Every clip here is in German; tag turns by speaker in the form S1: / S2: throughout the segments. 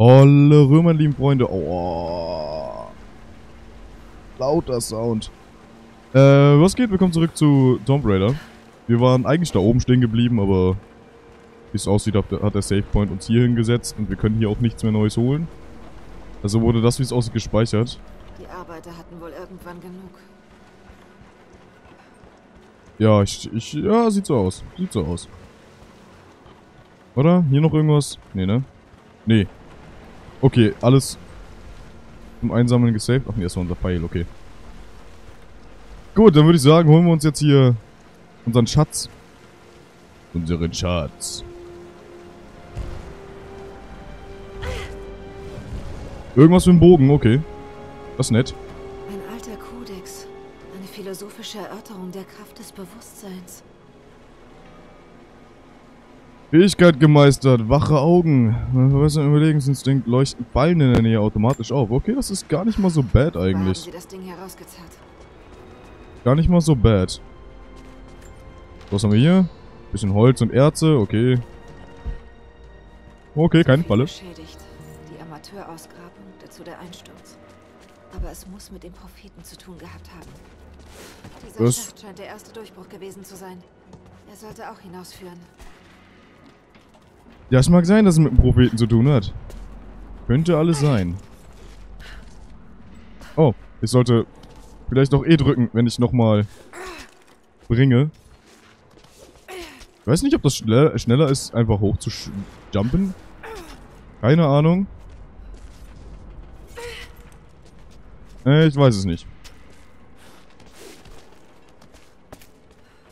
S1: Olle Römer, lieben Freunde. Oh. Lauter Sound. Äh, was geht? Willkommen zurück zu Tomb Raider. Wir waren eigentlich da oben stehen geblieben, aber wie es aussieht, hat der Save Point uns hier hingesetzt und wir können hier auch nichts mehr Neues holen. Also wurde das, wie es aussieht, gespeichert.
S2: Die Arbeiter hatten wohl irgendwann genug.
S1: Ja, ich, ich, ja, sieht so aus. Sieht so aus. Oder? Hier noch irgendwas? Nee, ne? Nee. Okay, alles zum Einsammeln gesaved. Ach nee, erstmal unser Pfeil, okay. Gut, dann würde ich sagen, holen wir uns jetzt hier unseren Schatz. Unseren Schatz. Irgendwas für einen Bogen, okay. Das ist nett.
S2: Ein alter Kodex. Eine philosophische Erörterung der Kraft des Bewusstseins.
S1: Fähigkeit gemeistert, wache Augen. Verbessern Überlegensinstinkt, leuchten Fallen in der Nähe automatisch auf. Okay, das ist gar nicht mal so bad eigentlich.
S2: das?
S1: Gar nicht mal so bad. Was haben wir hier? Bisschen Holz und Erze, okay. Okay, keine Falle.
S2: Beschädigt. Die Amateurausgrabung, dazu der Einsturz. Aber es muss mit dem Propheten zu tun gehabt haben. Dieser
S1: Was?
S2: Schacht scheint der erste Durchbruch gewesen zu sein. Er sollte auch hinausführen.
S1: Ja, es mag sein, dass es mit dem Propheten zu tun hat. Könnte alles sein. Oh, ich sollte vielleicht noch E drücken, wenn ich nochmal bringe. Ich weiß nicht, ob das schneller, ist, einfach hoch zu jumpen. Keine Ahnung. Äh, ich weiß es nicht.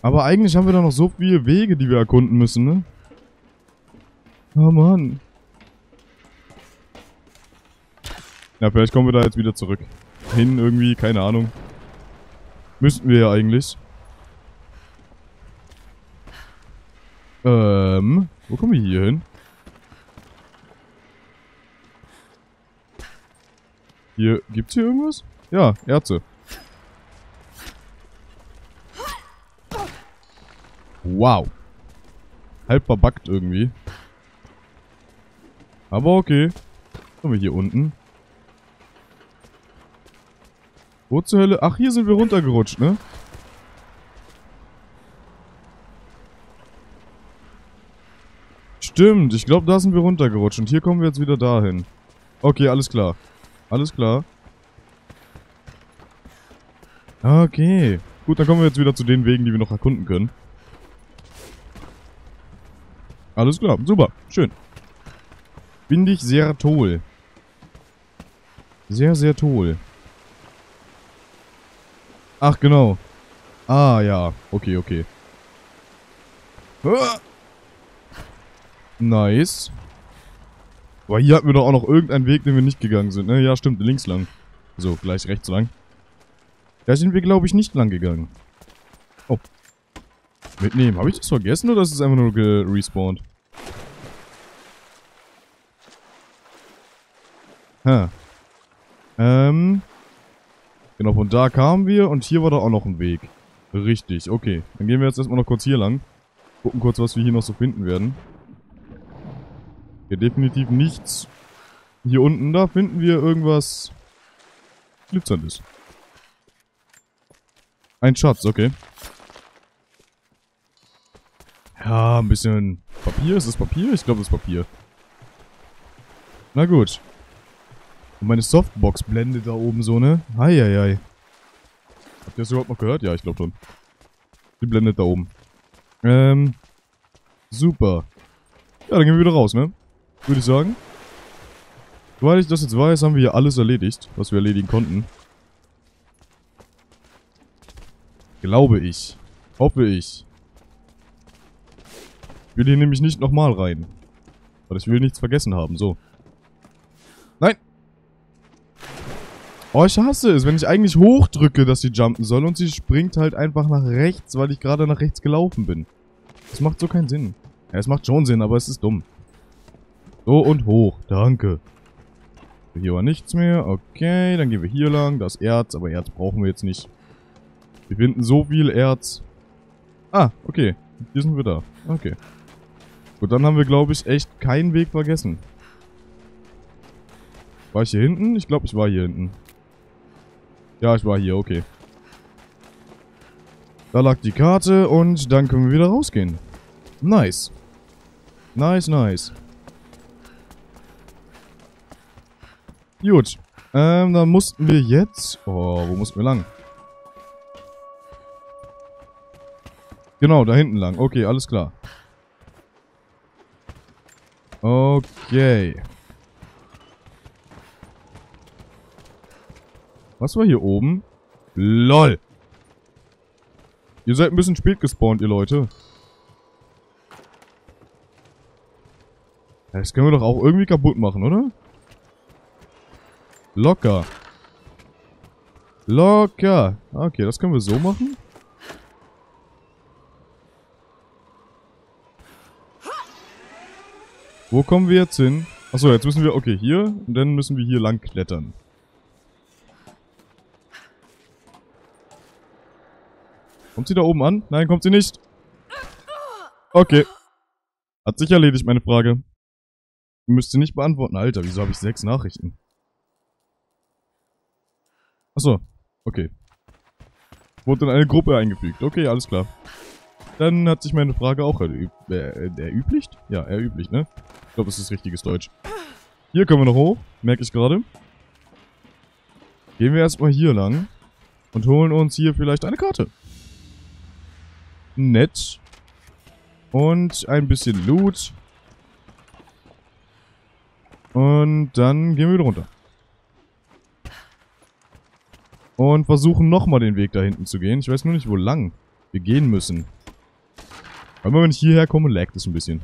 S1: Aber eigentlich haben wir da noch so viele Wege, die wir erkunden müssen, ne? Oh Mann. Ja, vielleicht kommen wir da jetzt wieder zurück. Hin irgendwie, keine Ahnung. Müssten wir ja eigentlich. Ähm, wo kommen wir hier hin? Hier, gibt's hier irgendwas? Ja, Erze. Wow. Halb verbuggt irgendwie. Aber okay. Haben wir hier unten? Wo zur Hölle? Ach, hier sind wir runtergerutscht, ne? Stimmt, ich glaube, da sind wir runtergerutscht. Und hier kommen wir jetzt wieder dahin. Okay, alles klar. Alles klar. Okay. Gut, dann kommen wir jetzt wieder zu den Wegen, die wir noch erkunden können. Alles klar, super, schön. Windig sehr toll. Sehr, sehr toll. Ach, genau. Ah, ja. Okay, okay. Ah. Nice. Aber hier hatten wir doch auch noch irgendeinen Weg, den wir nicht gegangen sind, ne? Ja, stimmt, links lang. So, gleich rechts lang. Da sind wir, glaube ich, nicht lang gegangen. Oh. Mitnehmen. Habe ich das vergessen oder ist es einfach nur gerespawnt? Ha. Ähm. Genau, von da kamen wir und hier war da auch noch ein Weg. Richtig, okay. Dann gehen wir jetzt erstmal noch kurz hier lang. Gucken kurz, was wir hier noch so finden werden. Hier definitiv nichts. Hier unten, da finden wir irgendwas glitzerndes. Ein Schatz, okay. Ja, ein bisschen Papier. Ist das Papier? Ich glaube, das ist Papier. Na gut. Und meine Softbox blendet da oben so, ne? Eieiei. Habt ihr das überhaupt noch gehört? Ja, ich glaube schon. Die blendet da oben. Ähm. Super. Ja, dann gehen wir wieder raus, ne? Würde ich sagen. Soweit ich das jetzt weiß, haben wir hier alles erledigt, was wir erledigen konnten. Glaube ich. Hoffe ich. Ich will hier nämlich nicht nochmal rein. Weil ich will nichts vergessen haben, so. Nein! Oh, ich hasse es, wenn ich eigentlich hochdrücke, dass sie jumpen soll und sie springt halt einfach nach rechts, weil ich gerade nach rechts gelaufen bin. Das macht so keinen Sinn. Ja, es macht schon Sinn, aber es ist dumm. So und hoch, danke. Hier war nichts mehr, okay, dann gehen wir hier lang, das Erz, aber Erz brauchen wir jetzt nicht. Wir finden so viel Erz. Ah, okay, hier sind wir da, okay. Gut, dann haben wir, glaube ich, echt keinen Weg vergessen. War ich hier hinten? Ich glaube, ich war hier hinten. Ja, ich war hier, okay. Da lag die Karte und dann können wir wieder rausgehen. Nice. Nice, nice. Gut. Ähm, dann mussten wir jetzt... Oh, wo mussten wir lang? Genau, da hinten lang. Okay, alles klar. Okay. Was war hier oben? LOL. Ihr seid ein bisschen spät gespawnt, ihr Leute. Das können wir doch auch irgendwie kaputt machen, oder? Locker. Locker. Okay, das können wir so machen. Wo kommen wir jetzt hin? Achso, jetzt müssen wir... Okay, hier. Und dann müssen wir hier lang klettern. Kommt sie da oben an? Nein, kommt sie nicht. Okay. Hat sich erledigt, meine Frage. Müsst ihr nicht beantworten. Alter, wieso habe ich sechs Nachrichten? Achso, okay. Wurde in eine Gruppe eingefügt. Okay, alles klar. Dann hat sich meine Frage auch erüb äh, erüblicht? Ja, erüblicht, ne? Ich glaube, das ist richtiges Deutsch. Hier können wir noch hoch, merke ich gerade. Gehen wir erstmal hier lang und holen uns hier vielleicht eine Karte. Nett. Und ein bisschen Loot. Und dann gehen wir wieder runter. Und versuchen nochmal den Weg da hinten zu gehen. Ich weiß nur nicht, wo lang wir gehen müssen. Aber wenn ich hierher komme, laggt es ein bisschen.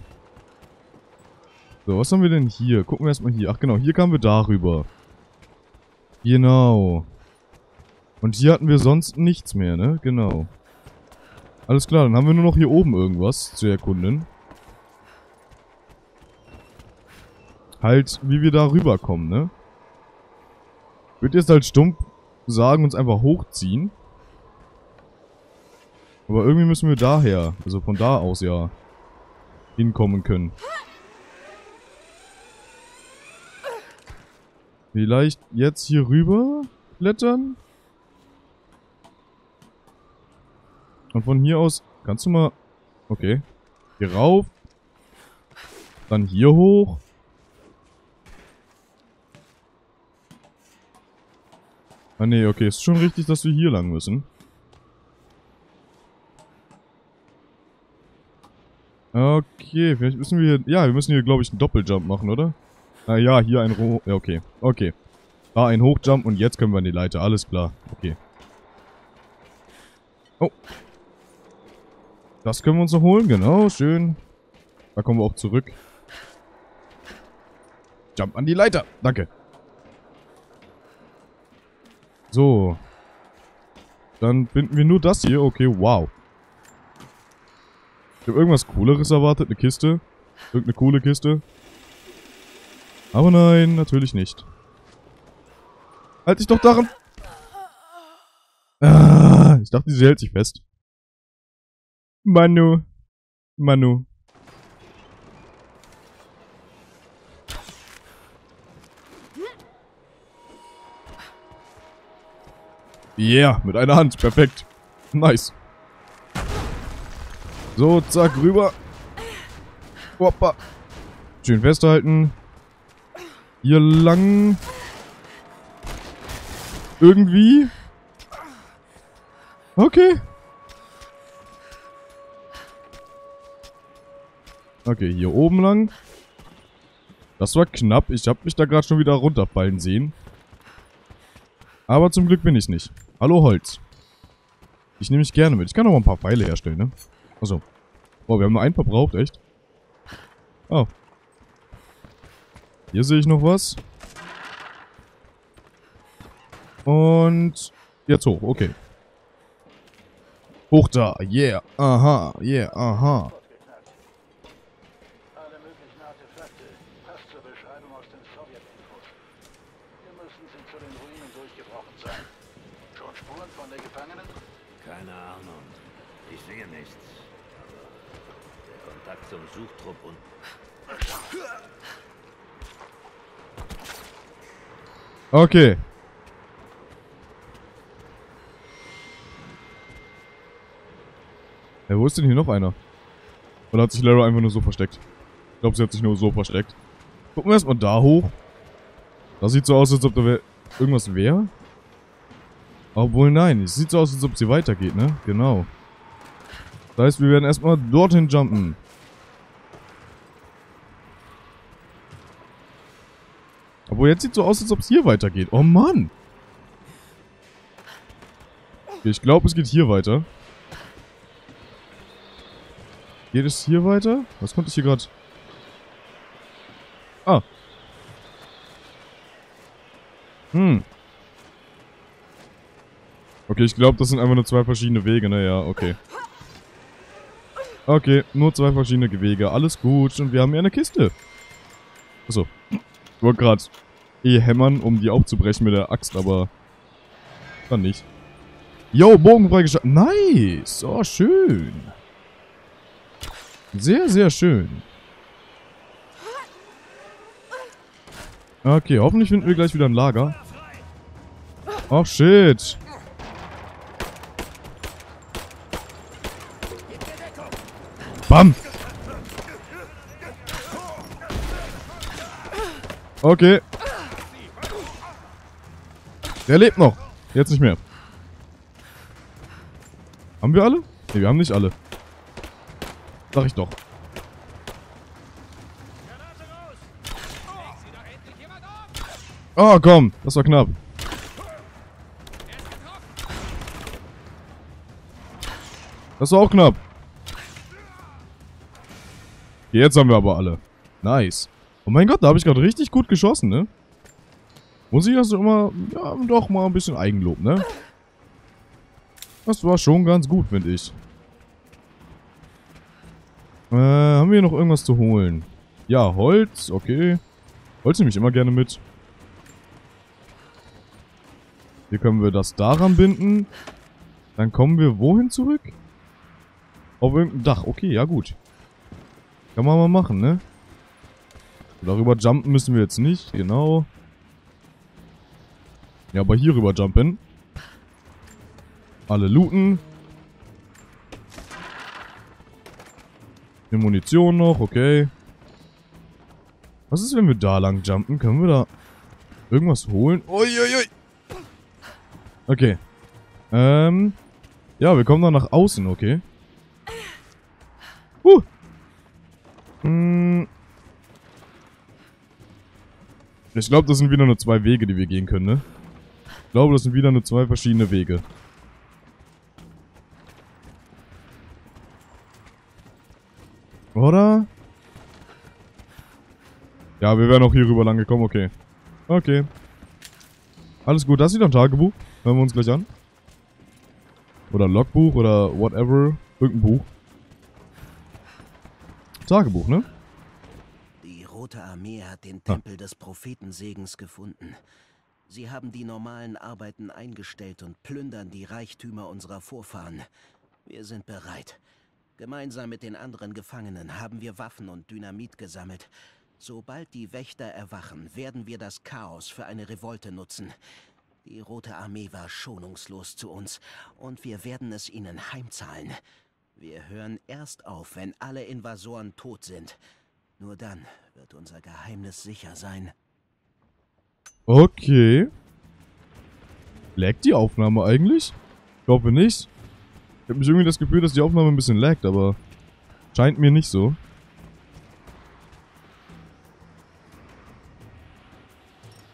S1: So, was haben wir denn hier? Gucken wir erstmal hier. Ach genau, hier kamen wir darüber. Genau. Und hier hatten wir sonst nichts mehr, ne? Genau. Alles klar, dann haben wir nur noch hier oben irgendwas zu erkunden. Halt, wie wir da rüberkommen, ne? Wird jetzt halt stumpf sagen, uns einfach hochziehen. Aber irgendwie müssen wir daher, also von da aus ja, hinkommen können. Vielleicht jetzt hier rüber klettern? Und von hier aus, kannst du mal, okay, hier rauf, dann hier hoch. Ah ne, okay, ist schon richtig, dass wir hier lang müssen. Okay, vielleicht müssen wir... Ja, wir müssen hier, glaube ich, einen Doppeljump machen, oder? Ah ja, hier ein Ro... Ja, okay. Okay. Da ein Hochjump und jetzt können wir an die Leiter. Alles klar. Okay. Oh. Das können wir uns noch holen. Genau, schön. Da kommen wir auch zurück. Jump an die Leiter. Danke. So. Dann finden wir nur das hier. Okay, wow. Ich habe irgendwas Cooleres erwartet. Eine Kiste. Irgendeine coole Kiste. Aber nein, natürlich nicht. Halt dich doch daran. Ah, ich dachte, sie hält sich fest. Manu. Manu. Yeah, mit einer Hand. Perfekt. Nice. So, zack, rüber. Hoppa. Schön festhalten. Hier lang. Irgendwie. Okay. Okay, hier oben lang. Das war knapp. Ich habe mich da gerade schon wieder runterfallen sehen. Aber zum Glück bin ich nicht. Hallo Holz. Ich nehme mich gerne mit. Ich kann auch mal ein paar Pfeile herstellen, ne? Achso. Oh, wir haben nur einen verbraucht, echt? Oh. Hier sehe ich noch was. Und jetzt hoch, okay. Hoch da, yeah, aha, yeah, aha.
S3: Zum Suchtrupp und
S1: Okay. Ja, wo ist denn hier noch einer? Oder hat sich Lara einfach nur so versteckt? Ich glaube, sie hat sich nur so versteckt. Gucken wir erstmal da hoch. Das sieht so aus, als ob da wär irgendwas wäre. Obwohl, nein. Es sieht so aus, als ob sie weitergeht, ne? Genau. Das heißt, wir werden erstmal dorthin jumpen. Obwohl, jetzt sieht so aus, als ob es hier weitergeht. Oh Mann. Okay, ich glaube, es geht hier weiter. Geht es hier weiter? Was konnte ich hier gerade... Ah. Hm. Okay, ich glaube, das sind einfach nur zwei verschiedene Wege, ne? Ja, okay. Okay, nur zwei verschiedene Wege. Alles gut. Und wir haben hier eine Kiste. Achso. Ich wollte gerade eh hämmern, um die aufzubrechen mit der Axt, aber... Dann nicht. Yo, Bogen freigeschaltet. Nice. Oh, schön. Sehr, sehr schön. Okay, hoffentlich finden wir gleich wieder ein Lager. Oh, shit. Bam. Okay. Der lebt noch. Jetzt nicht mehr. Haben wir alle? Ne, wir haben nicht alle. Sag ich doch. Oh, komm. Das war knapp. Das war auch knapp. Jetzt haben wir aber alle. Nice. Oh mein Gott, da habe ich gerade richtig gut geschossen, ne? Muss ich also immer, ja, doch mal ein bisschen Eigenlob, ne? Das war schon ganz gut, finde ich. Äh, haben wir noch irgendwas zu holen? Ja, Holz, okay. Holz nehme ich immer gerne mit. Hier können wir das daran binden. Dann kommen wir wohin zurück? Auf irgendein Dach. Okay, ja gut. Kann man mal machen, ne? Darüber jumpen müssen wir jetzt nicht. Genau. Ja, aber hier rüber jumpen. Alle looten. Eine Munition noch, okay. Was ist, wenn wir da lang jumpen? Können wir da irgendwas holen? Uiuiui. Okay. Ähm. Ja, wir kommen dann nach außen, okay. Huh. Hm. Ich glaube, das sind wieder nur zwei Wege, die wir gehen können, ne? Ich glaube, das sind wieder nur zwei verschiedene Wege. Oder? Ja, wir wären auch hier rüber lang gekommen, okay. Okay. Alles gut, das ist wieder ein Tagebuch. Hören wir uns gleich an. Oder Logbuch oder whatever. Irgendein Buch. Tagebuch, ne?
S4: Die Rote Armee hat den Tempel des Prophetensegens gefunden. Sie haben die normalen Arbeiten eingestellt und plündern die Reichtümer unserer Vorfahren. Wir sind bereit. Gemeinsam mit den anderen Gefangenen haben wir Waffen und Dynamit gesammelt. Sobald die Wächter erwachen, werden wir das Chaos für eine Revolte nutzen. Die Rote Armee war schonungslos zu uns und wir werden es ihnen heimzahlen. Wir hören erst auf, wenn alle Invasoren tot sind. Nur dann wird unser Geheimnis sicher sein.
S1: Okay. Laggt die Aufnahme eigentlich? Ich hoffe nicht. Ich habe mich irgendwie das Gefühl, dass die Aufnahme ein bisschen laggt, aber scheint mir nicht so.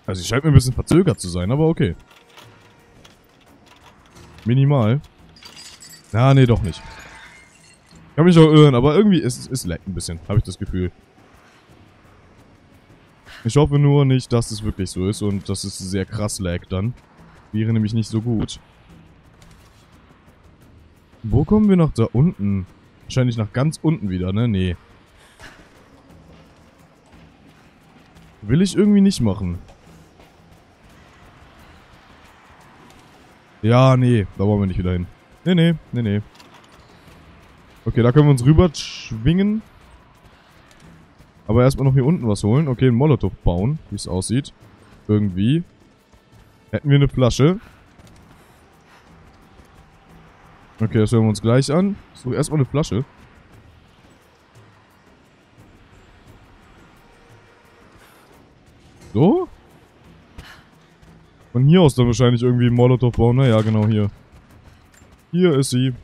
S1: Also, sie scheint mir ein bisschen verzögert zu sein, aber okay. Minimal. Na, nee, doch nicht. Ich kann mich auch irren, aber irgendwie ist es laggt ein bisschen, habe ich das Gefühl. Ich hoffe nur nicht, dass es wirklich so ist und dass es sehr krass laggt dann. Wäre nämlich nicht so gut. Wo kommen wir nach da unten? Wahrscheinlich nach ganz unten wieder, ne? Nee. Will ich irgendwie nicht machen. Ja, nee. Da wollen wir nicht wieder hin. Nee, nee. Nee, nee. Okay, da können wir uns rüber schwingen. Aber erstmal noch hier unten was holen. Okay, einen Molotow bauen, wie es aussieht. Irgendwie. Hätten wir eine Flasche. Okay, das hören wir uns gleich an. So, erstmal eine Flasche. So? Von hier aus dann wahrscheinlich irgendwie einen Molotow bauen. Naja, genau hier. Hier ist sie.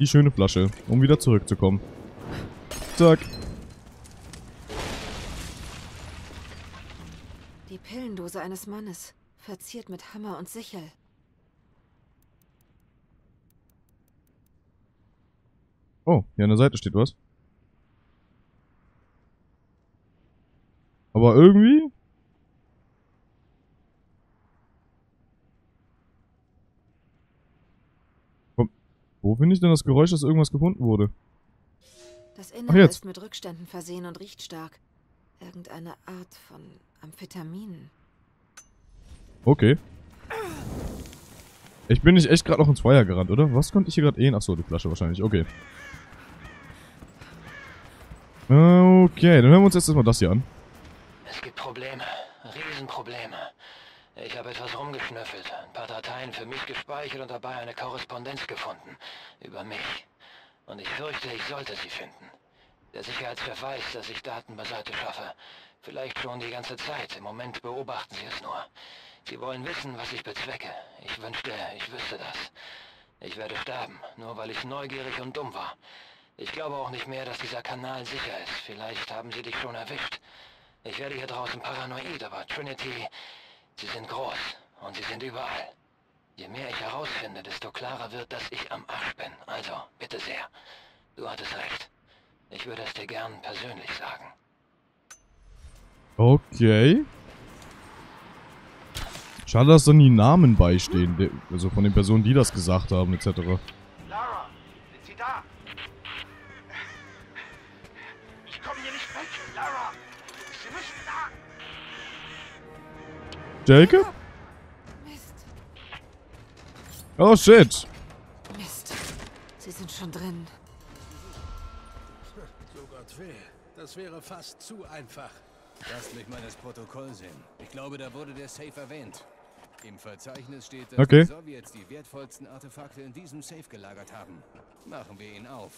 S1: Die schöne Flasche, um wieder zurückzukommen. Zack.
S2: Pillendose eines Mannes, verziert mit Hammer und Sichel.
S1: Oh, hier an der Seite steht was. Aber irgendwie... Wo finde ich denn das Geräusch, dass irgendwas gefunden wurde?
S2: Das Innere ist mit Rückständen versehen und riecht stark. Irgendeine Art von Amphetaminen.
S1: Okay. Ich bin nicht echt gerade noch ins Feuer gerannt, oder? Was konnte ich hier gerade eh? Achso, die Flasche wahrscheinlich. Okay. Okay, dann hören wir uns jetzt erstmal das hier an.
S5: Es gibt Probleme, Riesenprobleme. Ich habe etwas rumgeschnüffelt, ein paar Dateien für mich gespeichert und dabei eine Korrespondenz gefunden. Über mich. Und ich fürchte, ich sollte sie finden. Der Sicherheitschef dass ich Daten beiseite schaffe. Vielleicht schon die ganze Zeit. Im Moment beobachten sie es nur. Sie wollen wissen, was ich bezwecke. Ich wünschte, ich wüsste das. Ich werde sterben, nur weil ich neugierig und dumm war. Ich glaube auch nicht mehr, dass dieser Kanal sicher ist. Vielleicht haben sie dich schon erwischt. Ich werde hier draußen paranoid, aber Trinity, sie sind groß und sie sind überall. Je mehr ich herausfinde, desto klarer wird, dass ich am Arsch bin. Also, bitte sehr. Du hattest recht. Ich würde es dir gern persönlich sagen.
S1: Okay. Schade, dass da nie Namen beistehen. Also von den Personen, die das gesagt haben, etc.
S6: Lara, sind Sie da? Ich komme hier nicht weg, Lara. Sie müssen da.
S1: Jacob?
S2: Mist,
S1: Oh shit.
S2: Mist. Sie sind schon drin.
S7: So Gott will. Das wäre fast zu einfach. Lasst mich mal das Protokoll sehen. Ich glaube, da wurde der Safe erwähnt. Im Verzeichnis steht, dass
S1: Okay.
S7: die Sowjets die wertvollsten Artefakte in diesem Safe gelagert haben. Machen wir ihn auf.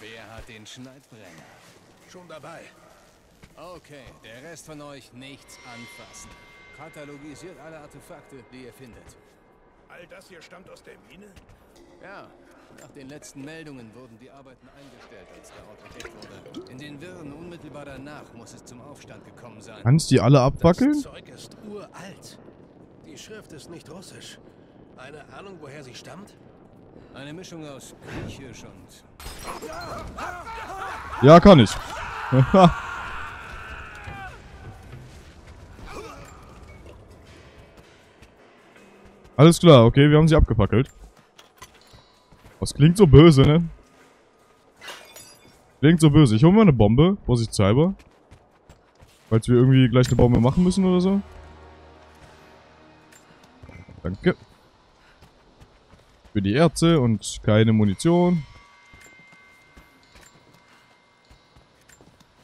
S7: Wer hat den Schneidbrenner? Schon dabei. Okay, der Rest von euch nichts anfassen. Katalogisiert alle Artefakte, die ihr findet.
S6: All das hier stammt aus der Mine?
S7: Ja, nach den letzten Meldungen wurden die Arbeiten eingestellt, als der Ort entdeckt wurde. In den Wirren unmittelbar danach muss es zum Aufstand gekommen sein.
S1: Kann ich die alle abwackeln?
S7: Das Zeug ist uralt. Die Schrift ist nicht russisch. Eine Ahnung, woher sie stammt? Eine Mischung aus Griechisch und...
S1: Ja, kann ich. Alles klar, okay, wir haben sie abgefackelt. Das klingt so böse, ne? Klingt so böse. Ich hole mal eine Bombe, vorsichtshalber. Falls wir irgendwie gleich eine Bombe machen müssen oder so. Danke. Für die Erze und keine Munition.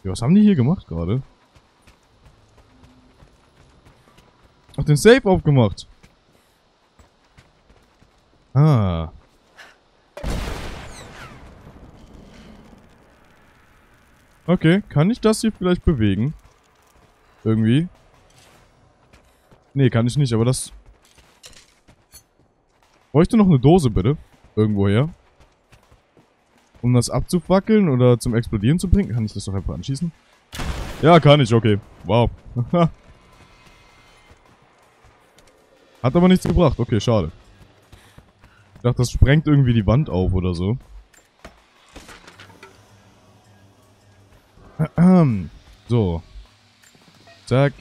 S1: Ja, was haben die hier gemacht gerade? Ach, den Safe aufgemacht. Ah. Okay, kann ich das hier vielleicht bewegen? Irgendwie? Nee, kann ich nicht, aber das... Bräuchte noch eine Dose, bitte. Irgendwoher. Um das abzufackeln oder zum Explodieren zu bringen? Kann ich das doch einfach anschießen? Ja, kann ich, okay. Wow. Hat aber nichts gebracht. Okay, schade. Ich dachte, das sprengt irgendwie die Wand auf oder so. So. Zack.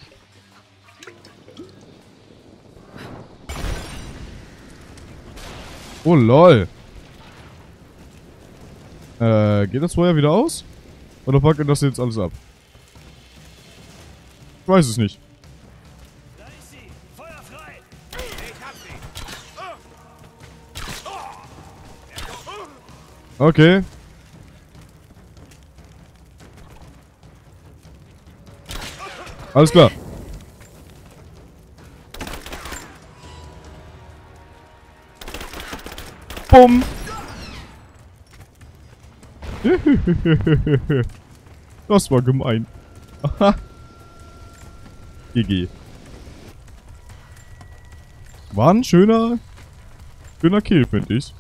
S1: Oh lol. Äh, geht das Feuer wieder aus? Oder packen das jetzt alles ab? Ich weiß es nicht. Okay. Alles klar. Bumm. Das war gemein. Aha. GG. War ein schöner, schöner Kill, finde ich.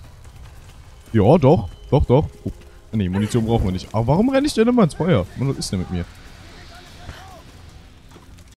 S1: Ja, doch. Doch, doch. Oh. Nee, Munition brauchen wir nicht. Aber warum renne ich denn immer ins Feuer? Was ist denn mit mir?